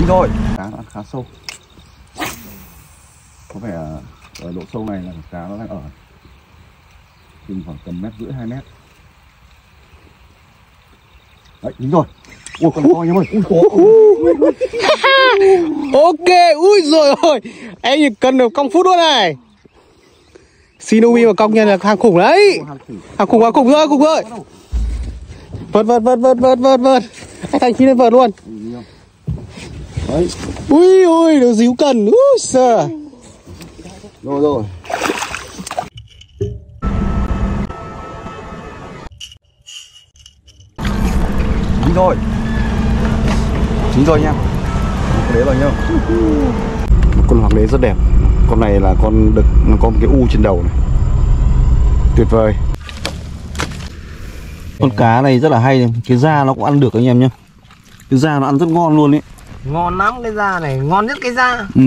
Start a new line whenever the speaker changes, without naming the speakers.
Dính rồi Cá nó ăn khá sâu. Có vẻ ở độ sâu này là cá nó đang ở Chừng khoảng tầm mét rưỡi hai mét. Đấy, dính rồi. Ui, con to em ơi Ui, khó
Ok, ui rồi ôi Em chỉ cần được công phút luôn này. Shinobi mà công nhân là hàng khủng đấy. Hàng khủng hàng khủng. Rồi, khủng rồi. Vợt, vợt, vợt, vợt, vợt, vợt, vợt Anh Thành chi lên vợt luôn
Đấy,
Ui ui, nó díu cần. Úi sờ
rồi rồi. Dính rồi Dính rồi nha. Vào nhá Một con hoàng đế rất đẹp. Con này là con Nó có một cái u trên đầu này. Tuyệt vời. Con cá này rất là hay. Cái da nó cũng ăn được anh em nhá Cái da nó ăn rất ngon luôn ấy
Ngon lắm cái da này, ngon nhất cái da.
Ừ.